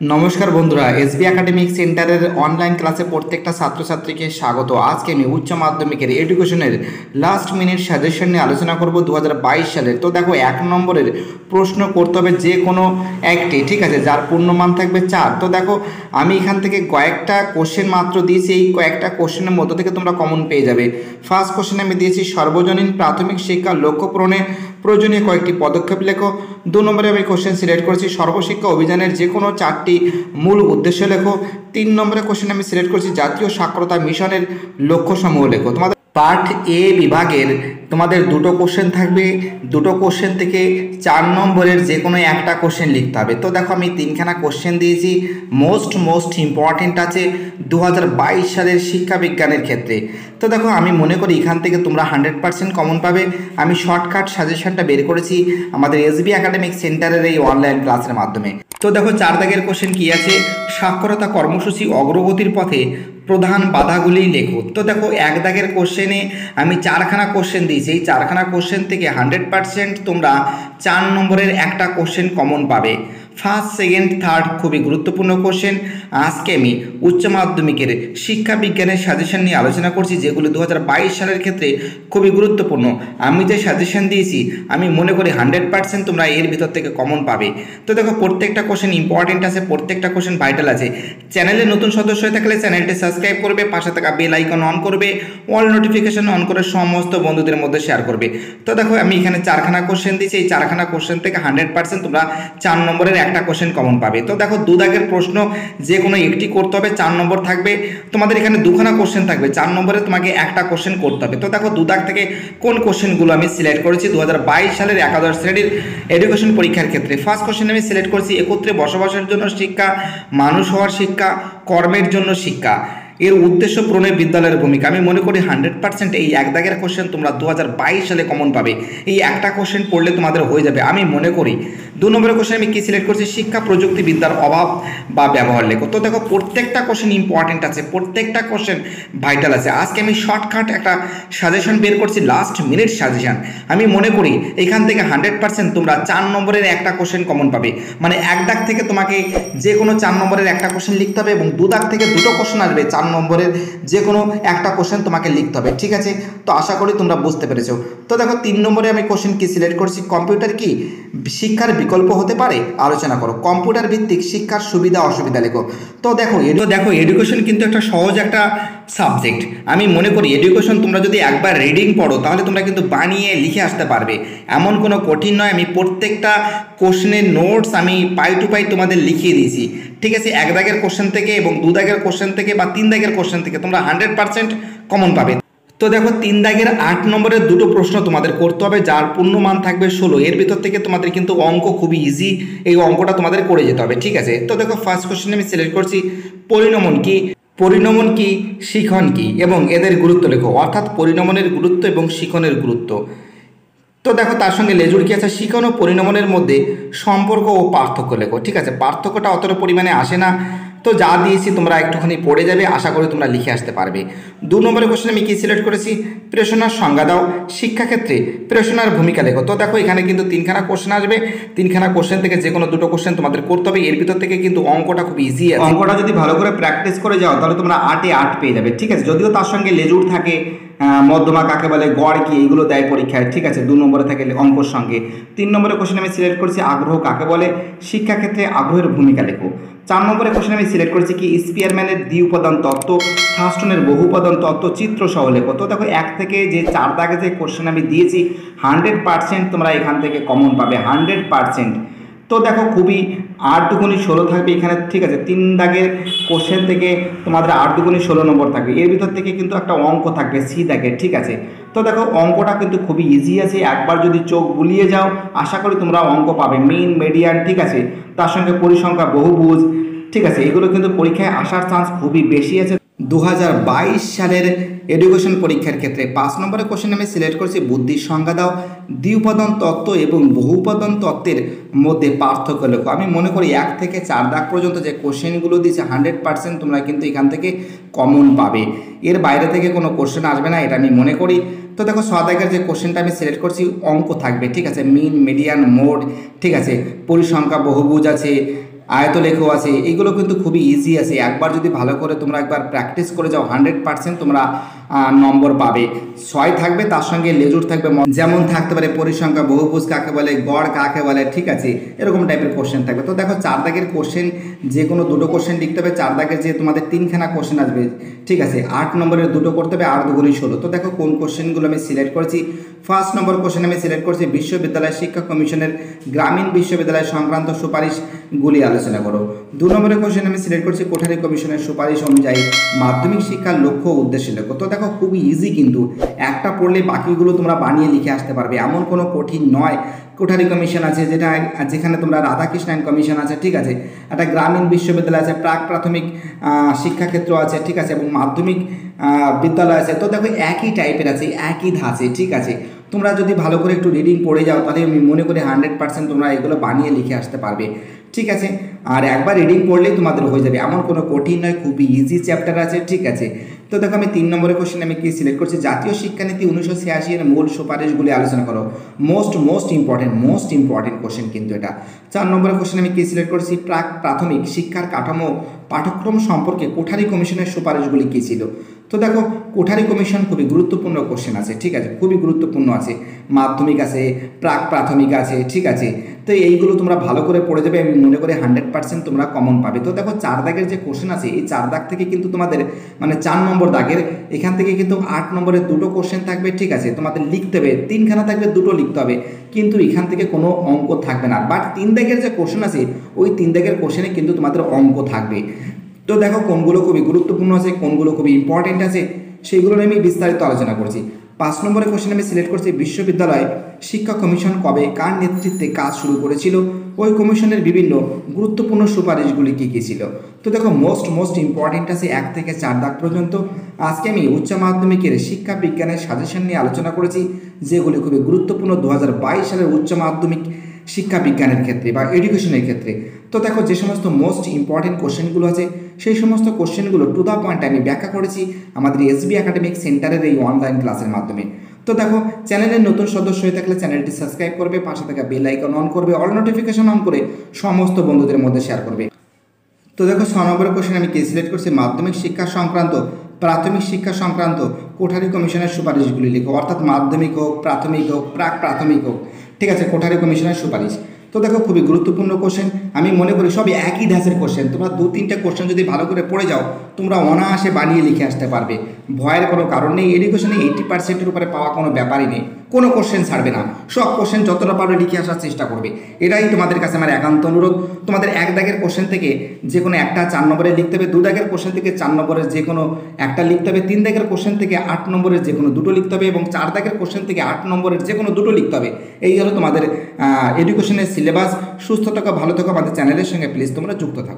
নমস্কার বন্ধুরা, SB academic সেন্টারের অনলাইন ক্লাসে প্রত্যেকটা ছাত্রছাত্রীকে স্বাগত। আজকে আমি উচ্চ মাধ্যমিকের এডুকেশনের লাস্ট মিনিট সাজেশন নিয়ে আলোচনা করব দু সালের। তো দেখো, এক নম্বরের প্রশ্ন করতে হবে যে কোনো একটি, ঠিক আছে? যার পূর্ণমান থাকবে চার। তো দেখো, আমি এখান থেকে কয়েকটা কোশ্চেন মাত্র দিয়েছি। এই কয়েকটা কোশ্চেনের মধ্য থেকে তোমরা কমন পেয়ে যাবে। ফার্স্ট কোশ্চেন আমি দিয়েছি, সর্বজনীন প্রাথমিক শিক্ষা লক্ষ্য পূরণে প্রয়োজনীয় কয়েকটি পদক্ষেপ লেখো। দু নম্বরে আমি কোশ্চেন সিলেক্ট করেছি। সর্বশিক্ষা অভিযানের যে কোনো চারটি মূল উদ্দেশ্য লেখো। তিন নম্বরে কোশ্চেন আমি সিলেক্ট করেছি জাতীয় সাক্ষরতা মিশনের লক্ষ্যসমূহ লেখো। তোমাদের পার্ট এ বিভাগের তোমাদের দুটো কোশ্চেন থাকবে। দুটো কোশ্চেন থেকে চার নম্বরের যে কোনো একটা কোশ্চেন লিখতে হবে। তো দেখো আমি তিনখানা কোশ্চেন দিয়েছি। মোস্ট মোস্ট ইম্পর্টেন্ট আছে দু হাজার বাইশ সালের শিক্ষা বিজ্ঞানের ক্ষেত্রে। তো দেখো আমি মনে করি এখান থেকে তোমরা হান্ড্রেড পার্সেন্ট কমন পাবে। আমি শর্টকাট সাজেশনটা বের করেছি আমাদের এসবি একাডেমিক সেন্টারের এই অনলাইন ক্লাসের মাধ্যমে। তো দেখো চার দাগের কোশ্চেন কী আছে? সাক্ষরতা কর্মসূচি অগ্রগতির পথে প্রধান বাধাগুলি লেখো। তো দেখো এক দাগের কোশ্চেনে আমি চারখানা কোশ্চেন দিয়েছি। এই চারখানা কোশ্চেন থেকে হান্ড্রেড পারসেন্ট তোমরা চার নম্বরের একটা কোশ্চেন কমন পাবে। ফার্স্ট সেকেন্ড থার্ড খুবই গুরুত্বপূর্ণ কোশ্চেন আজকে আমি উচ্চ মাধ্যমিকের শিক্ষা বিজ্ঞানের সাজেশন নিয়ে আলোচনা করছি, যেগুলো দু হাজার বাইশ সালের ক্ষেত্রে খুবই গুরুত্বপূর্ণ। আমি যে সাজেশন দিয়েছি, আমি মনে করি হান্ড্রেড পার্সেন্ট তোমরা এর ভিতর থেকে কমন পাবে। তো দেখো, প্রত্যেকটা কোশ্চেন ইম্পর্টেন্ট আছে, প্রত্যেকটা কোশ্চেন ভাইটাল আছে। চ্যানেলে নতুন সদস্য হয়ে থাকলে চ্যানেলটি সাবস্ক্রাইব করবে, পাশে থাকা বেল আইকন অন করবে অল নোটিফিকেশন অন করে সমস্ত বন্ধুদের মধ্যে শেয়ার করবে। তো দেখো, আমি এখানে চারখানা কোশ্চেন দিয়েছি, এই চারখানা কোশ্চেন থেকে হান্ড্রেড পার্সেন্ট তোমরা চার নম্বরের একটা কোশ্চেন কমন পাবে। তো দেখো দু দাগের প্রশ্ন, যে কোনো একটি করতে হবে, চার নম্বর থাকবে, তোমাদের এখানে দুখানা কোশ্চেন থাকবে, চার নম্বরে তোমাকে একটা কোশ্চেন করতে হবে। তো দেখো দু দাগ থেকে কোন কোশ্চেনগুলো আমি সিলেক্ট করেছি? দু হাজার বাইশ সালের একাদশ শ্রেণির এডুকেশন পরীক্ষার ক্ষেত্রে। ফার্স্ট কোশ্চেন আমি সিলেক্ট করেছি, একত্রে বসবাসের জন্য শিক্ষা, মানুষ হওয়ার শিক্ষা, কর্মের জন্য শিক্ষা। এর উদ্দেশ্য পূরণের বিদ্যালয়ের ভূমিকা। আমি মনে করি হান্ড্রেড পার্সেন্ট এই এক দাগের কোশ্চেন তোমরা দু হাজার বাইশ সালে কমন পাবে। এই একটা কোশ্চেন পড়লে তোমাদের হয়ে যাবে। আমি মনে করি দু নম্বরের কোশ্চেন আমি কী সিলেক্ট করছি? শিক্ষা প্রযুক্তিবিদ্যার অভাব বা ব্যবহার লেখো। তো দেখো, প্রত্যেকটা কোশ্চেন ইম্পর্টেন্ট আছে, প্রত্যেকটা কোশ্চেন ভাইটাল আছে। আজকে আমি শর্টকাট একটা সাজেশন বের করছি লাস্ট মিনিট সাজেশন আমি মনে করি, এখান থেকে হান্ড্রেড পার্সেন্ট তোমরা চার নম্বরের একটা কোশ্চেন কমন পাবে। মানে এক দাগ থেকে তোমাকে যে কোনো চার নম্বরের একটা কোশ্চেন লিখতে হবে এবং দু দাগ থেকে দুটো কোশ্চেন আসবে, চার নম্বরের যে কোনো একটা কোশ্চেন তোমাকে লিখতে হবে। ঠিক আছে? তো আশা করি তোমরা বুঝতে পেরেছ। তো দেখো, তিন নম্বরে আমি কোশ্চেন কি সিলেক্ট করছি? কম্পিউটার কি শিক্ষার বিকল্প হতে পারে? আলোচনা করো। কম্পিউটার ভিত্তিক শিক্ষার সুবিধা, অসুবিধা লেখো। তো দেখো এডু দেখো এডুকেশন কিন্তু একটা সহজ একটা সাবজেক্ট আমি মনে করি এডুকেশন তোমরা যদি একবার রিডিং পড়ো, তাহলে তোমরা কিন্তু বানিয়ে লিখে আসতে পারবে। এমন কোনো কঠিন নয়, আমি প্রত্যেকটা কোশ্চেনের নোটস আমি পাই টু পাই তোমাদের লিখিয়ে দিয়েছি। ঠিক আছে, এক দাগের কোশ্চেন থেকে এবং দু দাগের কোশ্চেন থেকে বা তিন দাগের কোশ্চেন থেকে তোমরা হান্ড্রেড পার্সেন্ট কমন পাবে। তো দেখো, তিন দাগের আট নম্বরের দুটো প্রশ্ন তোমাদের করতে হবে, যার পূর্ণমান থাকবে ষোলো। এর ভিতর থেকে তোমাদের কিন্তু অঙ্ক খুবই ইজি এই অঙ্কটা তোমাদের করে যেতে হবে, ঠিক আছে? তো দেখো ফার্স্ট কোশ্চেন আমি সিলেক্ট করছি, পরিণমন কি? পরিণমন কি? শিখন কি? এবং এদের গুরুত্ব লেখো, অর্থাৎ পরিণমনের গুরুত্ব এবং শিখনের গুরুত্ব। তো দেখো, তার সঙ্গে লেজুর কি আছে? শিখন ও পরিণমনের মধ্যে সম্পর্ক ও পার্থক্য লেখো, ঠিক আছে? পার্থক্যটা অতটা পরিমাণে আসে না। তো যা দিয়েছি তোমরা একটুখানি পড়ে যাবে, আশা করি তোমরা লিখে আসতে পারবে। দু নম্বরের কোশ্চেন আমি কী সিলেক্ট করেছি? প্রেষণার সংজ্ঞা দাও, শিক্ষাক্ষেত্রে প্রেষণার ভূমিকা লেখো। তো দেখো, এখানে কিন্তু তিনখানা কোশ্চেন আসবে। তিনখানা কোশ্চেন থেকে যে কোনো দুটো কোশ্চেন তোমাদের করতে হবে। এর ভিতর থেকে কিন্তু অঙ্কটা খুব ইজি আছে। অঙ্কটা যদি ভালো করে প্র্যাকটিস করে যাও, তাহলে তোমরা আটে আট পেয়ে যাবে, ঠিক আছে? যদিও তার সঙ্গে লেজুর থাকে মধ্যমা কাকে বলে, গড় কি এইগুলো দেয় পরীক্ষায়, ঠিক আছে? দু নম্বরে থাকে অঙ্কর সঙ্গে। তিন নম্বরের কোশ্চেন আমি সিলেক্ট করছি, আগ্রহ কাকে বলে? শিক্ষাক্ষেত্রে আগ্রহের ভূমিকা লেখো। চার নম্বরের কোশ্চেন আমি সিলেক্ট করেছি কি স্পিয়ারম্যানের দ্বি উপাদান তত্ত্ব থাস্টনের বহু উপাদান তত্ত্ব, চিত্র সহ লেখো। তো দেখো, এক থেকে যে চার দাগে যে কোশ্চেন আমি দিয়েছি হান্ড্রেড পার্সেন্ট তোমরা এখান থেকে কমন পাবে হান্ড্রেড পার্সেন্ট তো দেখো, খুবই আট দুগুণি ষোলো থাকবে এখানে, ঠিক আছে? তিন দাগের কোশ্চেন থেকে তোমাদের আট দুগুণি ষোলো নম্বর থাকবে। এর ভিতর থেকে কিন্তু একটা অঙ্ক থাকবে, সি দাগের, ঠিক আছে? তো দেখো, অঙ্কটা কিন্তু খুবই ইজি আছে। একবার যদি চোখ বুলিয়ে যাও, আশা করি তোমরা অঙ্ক পাবে মেইন মিডিয়ান ঠিক আছে? তার সঙ্গে পরিসংখ্যা বহুভুজ ঠিক আছে এগুলো কিন্তু পরীক্ষায় আসার চান্স খুবই বেশি আছে। দু হাজার বাইশ সালের এডুকেশন পরীক্ষার ক্ষেত্রে পাঁচ নম্বরের কোশ্চেন আমি সিলেক্ট করেছি বুদ্ধির সংজ্ঞা দাও, দ্বিউপাদান তত্ত্ব এবং বহুপাদান তত্ত্বের মধ্যে পার্থক্য লেখো। আমি মনে করি এক থেকে চার দাগ পর্যন্ত যে কোশ্চেনগুলো দিয়েছে হান্ড্রেড পার্সেন্ট তোমরা কিন্তু এখান থেকে কমন পাবে। এর বাইরে থেকে কোনো কোশ্চেন আসবে না, এটা আমি মনে করি। তো দেখো সদাগের যে কোশ্চেনটা আমি সিলেক্ট করছি, অঙ্ক থাকবে, ঠিক আছে? মিন মিডিয়ান মোড ঠিক আছে? পরিসংখ্যা, বহুভুজ আছে আয়তলেখও আছে এইগুলো কিন্তু খুবই ইজি আছে। একবার যদি ভালো করে তোমরা একবার প্র্যাকটিস করে যাও হান্ড্রেড পার্সেন্ট তোমরা নম্বর পাবে। ছয় থাকবে, তার সঙ্গে লেজুর থাকবে যেমন থাকতে পারে পরিসংখ্যা, বহুভুজ কাকে বলে, গড় কাকে বলে, ঠিক আছে? এরকম টাইপের কোশ্চেন থাকবে। তো দেখো, চার দাগের কোশ্চেন যে কোনো দুটো কোশ্চেন লিখতে হবে, চার দাগের যে তোমাদের তিনখানা কোশ্চেন আসবে, ঠিক আছে? আট নম্বরের দুটো করতে হবে, আট দুগুণি ষোলো। তো দেখো, কোন কোশ্চেনগুলো আমি সিলেক্ট করেছি? ফার্স্ট নম্বর কোশ্চেন আমি সিলেক্ট করেছি, বিশ্ববিদ্যালয় শিক্ষা কমিশনের গ্রামীণ বিশ্ববিদ্যালয় সংক্রান্ত সুপারিশগুলি আলোচনা করো। দু নম্বরের কোশ্চেন আমি সিলেক্ট করছি কোঠারি কমিশনের সুপারিশ অনুযায়ী মাধ্যমিক শিক্ষার লক্ষ্য উদ্দেশ্য লেখো তো দেখো খুবই ইজি কিন্তু একটা পড়লে বাকিগুলো তোমরা বানিয়ে লিখে আসতে পারবে। এমন কোনো কঠিন নয় কোঠারি কমিশন আছে, যেটা যেখানে তোমরা রাধাকৃষ্ণায়ন কমিশন আছে, ঠিক আছে? একটা গ্রামীণ বিশ্ববিদ্যালয় আছে, প্রাক প্রাথমিক শিক্ষাক্ষেত্র আছে, ঠিক আছে? এবং মাধ্যমিক বিদ্যালয় আছে। তো দেখো, একই টাইপের আছে, একই ধাঁচে, ঠিক আছে? তোমরা যদি ভালো করে একটু রিডিং পড়ে যাও, তাহলে আমি মনে করি হান্ড্রেড পার্সেন্ট তোমরা এগুলো বানিয়ে লিখে আসতে পারবে, ঠিক আছে? আর একবার রিডিং পড়লেই তোমাদের হয়ে যাবে। এমন কোনো কঠিন নয়, খুবই ইজি চ্যাপ্টার আছে, ঠিক আছে? তো দেখো, আমি তিন নম্বরের কোশ্চেন আমি কি সিলেক্ট করছি? জাতীয় শিক্ষানীতি উনিশশো ছিয়াশি এর মূল সুপারিশগুলি আলোচনা করো। Most most important most important question কিন্তু এটা। চার নম্বরের কোশ্চেন আমি কি সিলেক্ট করছি? প্রাক, প্রাথমিক শিক্ষার কাঠামো পাঠ্যক্রম সম্পর্কে কোঠারি কমিশনের সুপারিশগুলি কী ছিল? তো দেখো, কোঠারি কমিশন খুবই গুরুত্বপূর্ণ কোশ্চেন আছে, ঠিক আছে? খুবই গুরুত্বপূর্ণ আছে। মাধ্যমিক আছে, প্রাক প্রাথমিক আছে, ঠিক আছে? তো এইগুলো তোমরা ভালো করে পড়ে যাবে, আমি মনে করি হান্ড্রেড পার্সেন্ট তোমরা কমন পাবে। তো দেখো, চার দাগের যে কোশ্চেন আছে, এই চার দাগ থেকে কিন্তু তোমাদের মানে চার নম্বর দাগের, এখান থেকে কিন্তু আট নম্বরের দুটো কোশ্চেন থাকবে, ঠিক আছে? তোমাদের লিখতে হবে, তিনখানা থাকবে, দুটো লিখতে হবে। কিন্তু এখান থেকে কোনো অঙ্ক থাকবে না। বাট তিন দাগের যে কোশ্চেন আছে, ওই তিন দাগের কোশ্চেনে কিন্তু তোমাদের অঙ্ক থাকবে। তো দেখো কোনগুলো খুবই গুরুত্বপূর্ণ আছে, কোনগুলো খুবই ইম্পর্টেন্ট আছে সেইগুলো আমি বিস্তারিত আলোচনা করছি। পাঁচ নম্বরের কোশ্চেন আমি সিলেক্ট করছি, বিশ্ববিদ্যালয় শিক্ষা কমিশন কবে, কার নেতৃত্বে কাজ শুরু করেছিল, ওই কমিশনের বিভিন্ন গুরুত্বপূর্ণ সুপারিশগুলি কী কী ছিল। তো দেখো মোস্ট মোস্ট ইম্পর্টেন্ট আছে এক থেকে চার দাগ পর্যন্ত। আজকে আমি উচ্চ মাধ্যমিকের শিক্ষা বিজ্ঞানের সাজেশন নিয়ে আলোচনা করেছি, যেগুলি খুবই গুরুত্বপূর্ণ। দু হাজার বাইশ সালের উচ্চ মাধ্যমিক শিক্ষা বিজ্ঞানের ক্ষেত্রে বা এডুকেশনের ক্ষেত্রে। তো দেখো যে সমস্ত মোস্ট ইম্পর্টেন্ট কোশ্চেনগুলো আছে, সেই সমস্ত কোশ্চেনগুলো টু দ্য পয়েন্ট আমি ব্যাখ্যা করেছি আমাদের এসবি একাডেমিক সেন্টারের এই অনলাইন ক্লাসের মাধ্যমে। তো দেখো চ্যানেলের নতুন সদস্য হয়ে থাকলে চ্যানেলটি সাবস্ক্রাইব করবে, পাশে থাকা বেল আইকন অন করবে অল নোটিফিকেশন অন করে সমস্ত বন্ধুদের মধ্যে শেয়ার করবে। তো দেখো, ছ নম্বর কোশ্চেন আমি কি সিলেক্ট করছি? মাধ্যমিক শিক্ষা সংক্রান্ত, প্রাথমিক শিক্ষা সংক্রান্ত, কোঠারি কমিশনের সুপারিশগুলি লিখো। অর্থাৎ মাধ্যমিক হোক, প্রাথমিক হোক প্রাক প্রাথমিক হোক। ঠিক আছে, কোঠারি কমিশনের সুপারিশ। তো দেখো, খুবই গুরুত্বপূর্ণ কোশ্চেন আমি মনে করি সবই একই ধাঁচের কোশ্চেন তোমরা দু, তিনটা কোশ্চেন যদি ভালো করে পড়ে যাও, তোমরা অনায়াসে বানিয়ে লিখে আসতে পারবে। ভয়ের কোনো কারণ নেই। এডুকেশনে এইটি পার্সেন্টের উপরে পাওয়া কোনো ব্যাপারই নেই। কোনো কোশ্চেন ছাড়বে না। সব কোশ্চেন যতটা পারবে লিখে আসার চেষ্টা করবে। এটাই তোমাদের কাছে আমার একান্ত অনুরোধ। তোমাদের এক দাগের কোশ্চেন থেকে যে কোনো একটা চার নম্বরে লিখতে হবে। দু দাগের কোশ্চেন থেকে চার নম্বরের যে কোনো একটা লিখতে হবে। তিন দাগের কোশ্চেন থেকে আট নম্বরের যে কোনো দুটো লিখতে হবে এবং চার দাগের কোশ্চেন থেকে আট নম্বরের যে কোনো দুটো লিখতে হবে। এই হলো তোমাদের এডুকেশনের সিলেবাস সুস্থ থাকো, ভালো থাকো আমাদের চ্যানেলের সঙ্গে। প্লিজ তোমরা যুক্ত থাকো।